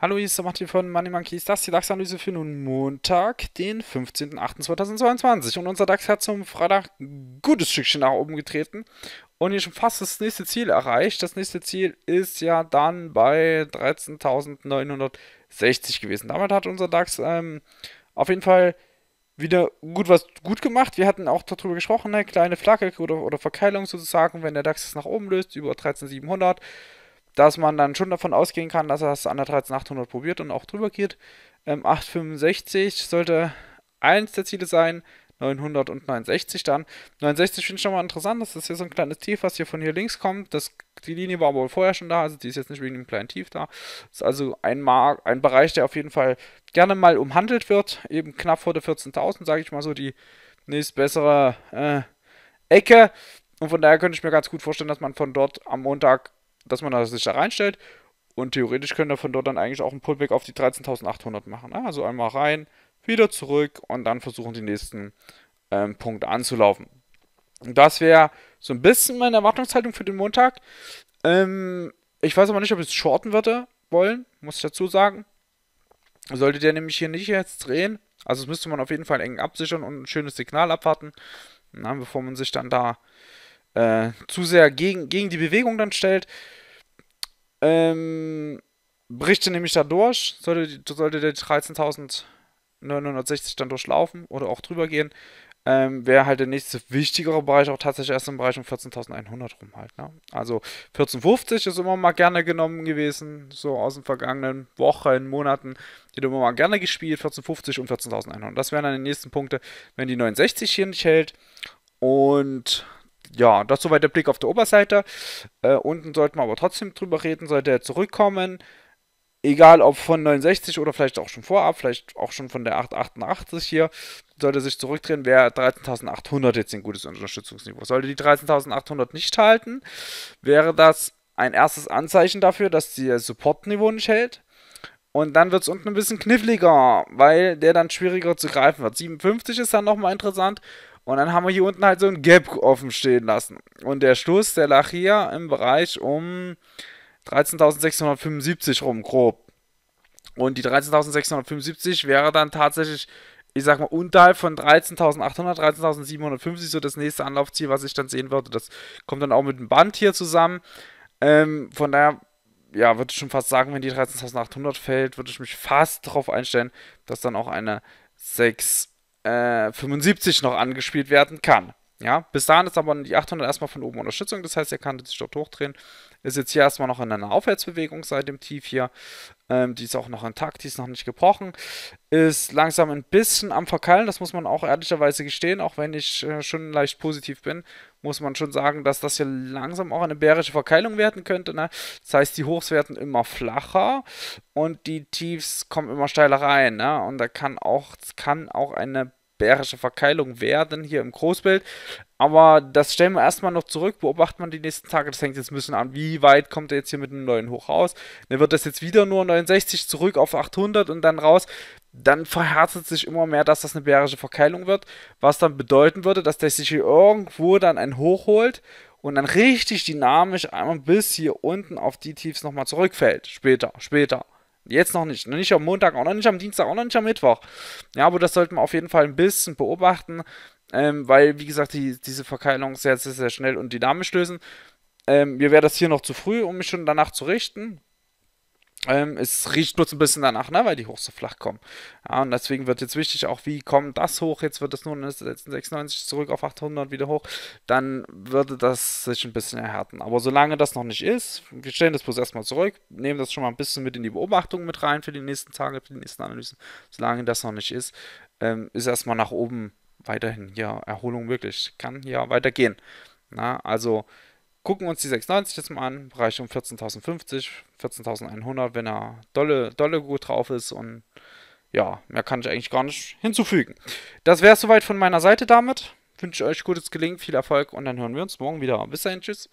Hallo, hier ist der Martin von Money Monkeys. Das ist die DAX-Analyse für nun Montag, den 15.08.2022. Und unser DAX hat zum Freitag ein gutes Stückchen nach oben getreten und hier schon fast das nächste Ziel erreicht. Das nächste Ziel ist ja dann bei 13.960 gewesen. Damit hat unser DAX ähm, auf jeden Fall wieder gut was gut gemacht. Wir hatten auch darüber gesprochen, eine kleine Flagge oder, oder Verkeilung sozusagen, wenn der DAX es nach oben löst, über 13.700 dass man dann schon davon ausgehen kann, dass er es an der 13800 probiert und auch drüber geht. Ähm, 865 sollte eins der Ziele sein. 900 und 69 dann. 69 finde ich schon mal interessant. Das ist hier so ein kleines Tief, was hier von hier links kommt. Das, die Linie war wohl vorher schon da, also die ist jetzt nicht wegen dem kleinen Tief da. Das ist also ein, Mark, ein Bereich, der auf jeden Fall gerne mal umhandelt wird. Eben knapp vor der 14.000, sage ich mal so, die nächstbessere äh, Ecke. Und von daher könnte ich mir ganz gut vorstellen, dass man von dort am Montag dass man sich da reinstellt. Und theoretisch können wir von dort dann eigentlich auch einen Pullback auf die 13.800 machen. Ne? Also einmal rein, wieder zurück und dann versuchen die nächsten ähm, Punkte anzulaufen. Und das wäre so ein bisschen meine Erwartungshaltung für den Montag. Ähm, ich weiß aber nicht, ob ich es shorten würde wollen, muss ich dazu sagen. Sollte der nämlich hier nicht jetzt drehen, also das müsste man auf jeden Fall eng absichern und ein schönes Signal abwarten, na, bevor man sich dann da äh, zu sehr gegen, gegen die Bewegung dann stellt, ähm, bricht er nämlich da durch, sollte, sollte der 13.960 dann durchlaufen oder auch drüber gehen, ähm, wäre halt der nächste wichtigere Bereich auch tatsächlich erst im Bereich um 14.100 rum halt. Ne? Also 14.50 ist immer mal gerne genommen gewesen, so aus den vergangenen Wochen, Monaten, die immer mal gerne gespielt, 14.50 und 14.100. Das wären dann die nächsten Punkte, wenn die 69 hier nicht hält und ja, das soweit der Blick auf der Oberseite. Äh, unten sollten wir aber trotzdem drüber reden, sollte er zurückkommen. Egal ob von 69 oder vielleicht auch schon vorab, vielleicht auch schon von der 888 hier, sollte sich zurückdrehen, wäre 13.800 jetzt ein gutes Unterstützungsniveau. Sollte die 13.800 nicht halten, wäre das ein erstes Anzeichen dafür, dass die Supportniveau nicht hält. Und dann wird es unten ein bisschen kniffliger, weil der dann schwieriger zu greifen wird. 57 ist dann nochmal interessant und dann haben wir hier unten halt so ein Gap offen stehen lassen. Und der Stoß, der lag hier im Bereich um 13.675 rum, grob. Und die 13.675 wäre dann tatsächlich, ich sag mal, unterhalb von 13.800, 13.750 so das nächste Anlaufziel, was ich dann sehen würde. Das kommt dann auch mit dem Band hier zusammen. Ähm, von daher, ja, würde ich schon fast sagen, wenn die 13.800 fällt, würde ich mich fast darauf einstellen, dass dann auch eine 6 äh, 75 noch angespielt werden kann. Ja, bis dahin ist aber die 800 erstmal von oben Unterstützung, das heißt, er kann sich dort hochdrehen. Ist jetzt hier erstmal noch in einer Aufwärtsbewegung seit dem Tief hier. Ähm, die ist auch noch intakt, die ist noch nicht gebrochen. Ist langsam ein bisschen am Verkeilen, das muss man auch ehrlicherweise gestehen, auch wenn ich äh, schon leicht positiv bin, muss man schon sagen, dass das hier langsam auch eine bärische Verkeilung werden könnte. Ne? Das heißt, die Hochs werden immer flacher und die Tiefs kommen immer steiler rein. Ne? Und da kann auch, kann auch eine bärische Verkeilung werden hier im Großbild. Aber das stellen wir erstmal noch zurück, beobachten wir die nächsten Tage. Das hängt jetzt ein bisschen an, wie weit kommt er jetzt hier mit einem neuen Hoch raus. Dann wird das jetzt wieder nur 69 zurück auf 800 und dann raus. Dann verhärtet sich immer mehr, dass das eine bärische Verkeilung wird. Was dann bedeuten würde, dass der sich hier irgendwo dann ein Hoch holt und dann richtig dynamisch einmal bis hier unten auf die Tiefs nochmal zurückfällt. Später, später. Jetzt noch nicht. Nicht am Montag, auch noch nicht am Dienstag, auch noch nicht am Mittwoch. Ja, aber das sollten wir auf jeden Fall ein bisschen beobachten, ähm, weil, wie gesagt, die, diese Verkeilung sehr, sehr, sehr schnell und dynamisch lösen. Ähm, mir wäre das hier noch zu früh, um mich schon danach zu richten. Ähm, es riecht so ein bisschen danach, ne, weil die hoch so flach kommen. Ja, und deswegen wird jetzt wichtig, auch wie kommt das hoch? Jetzt wird es nur in den 96 zurück auf 800 wieder hoch. Dann würde das sich ein bisschen erhärten. Aber solange das noch nicht ist, wir stellen das bloß erstmal zurück, nehmen das schon mal ein bisschen mit in die Beobachtung mit rein für die nächsten Tage, für die nächsten Analysen. Solange das noch nicht ist, ähm, ist erstmal nach oben weiterhin ja Erholung möglich. Kann ja weitergehen. Na, also gucken uns die 690 jetzt mal an, Bereich um 14.050, 14.100, wenn er dolle, dolle gut drauf ist und ja, mehr kann ich eigentlich gar nicht hinzufügen. Das wäre es soweit von meiner Seite damit. Wünsche euch gutes Gelingen, viel Erfolg und dann hören wir uns morgen wieder. Bis dahin, tschüss.